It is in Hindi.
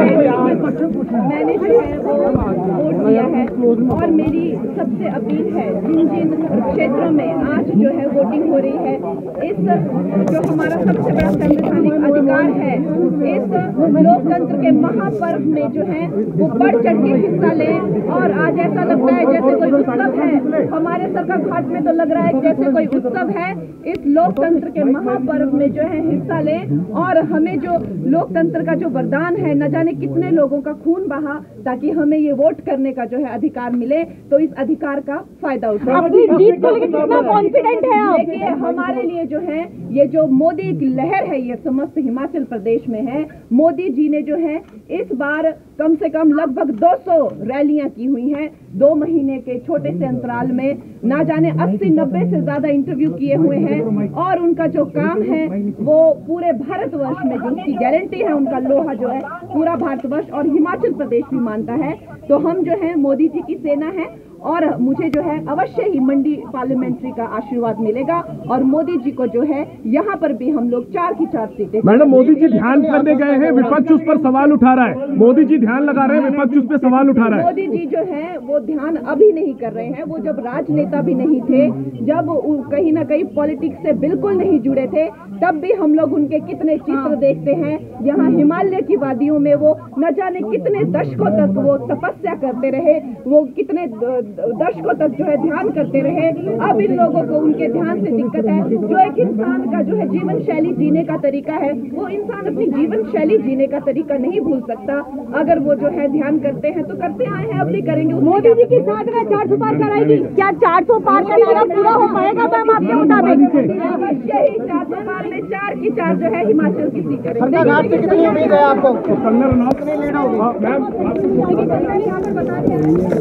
Amen. मैंने जो है वो वोट दिया है और मेरी सबसे अपील है जिन जिन क्षेत्रों में आज जो है वोटिंग हो रही है, इस जो हमारा सबसे बड़ा संवैधानिक अधिकार है, इस लोकतंत्र के महापर्व में जो है वो बढ़ चढ़ के हिस्सा लें। और आज ऐसा लगता है जैसे कोई उत्सव है। हमारे सरकार घाट में तो लग रहा है जैसे कोई उत्सव है, इस लोकतंत्र के महापर्व में जो है हिस्सा लें। और हमें जो लोकतंत्र का जो वरदान है, न जाने कितने लोगों का खून बहा ताकि हमें ये वोट करने का जो है अधिकार मिले तो इस अधिकार का फ़ायदा उठाएँ है हमारे लिए जो है ये जो मोदी की लहर है ये समस्त हिमाचल प्रदेश में है। मोदी जी ने जो है इस बार कम से कम लगभग 200 रैलियाँ की हुई हैं। दो महीने के छोटे से अंतराल में ना जाने 80 90 से ज़्यादा इंटरव्यू किए हुए हैं और उनका जो काम है, वो पूरे भारतवर्ष में जिनकी गारंटी है, उनका लोहा जो है, पूरा भारतवर्ष और हिमाचल प्रदेश भी मानता है। तो हम जो है, मोदी जी की सेना है और मुझे जो है अवश्य ही मंडी पार्लियामेंट्री का आशीर्वाद मिलेगा और मोदी जी को जो है यहाँ पर भी हम लोग चार की चार सीटें मैडम मोदी जी ध्यान करने गए हैं विपक्ष उस पर सवाल उठा रहा है। मोदी जी ध्यान लगा रहे हैं विपक्ष उस पर सवाल उठा रहा है। मोदी जी जो है वो ध्यान अभी नहीं कर रहे हैं। वो जब राजनेता भी नहीं थे जब कहीं ना कहीं पॉलिटिक्स से बिल्कुल नहीं जुड़े थे तब भी हम लोग उनके कितने चित्र देखते हैं। यहाँ हिमालय की वादियों में वो न जाने कितने दशकों तक वो तपस्या करते रहे वो कितने द- द- दशकों तक जो है ध्यान करते रहे अब इन लोगों को उनके ध्यान से दिक्कत है जो एक इंसान का जो है जीवन शैली जीने का तरीका है वो इंसान अपनी जीवन शैली जीने का तरीका नहीं भूल सकता अगर वो जो है ध्यान करते हैं तो करते आए हैं अब भी करेंगे मोदी क्या जी की साधना चार सौ पार कराएगी क्या चार सौ पार का नारा पूरा हो पाएगा मैम आपके मुताबिक अवश्य ही चार सौ पार में चार की चार जो है हिमाचल की सीट करेंगे सरकार घाट से कितनी उम्मीद है आपको हाँ, मैम बता दें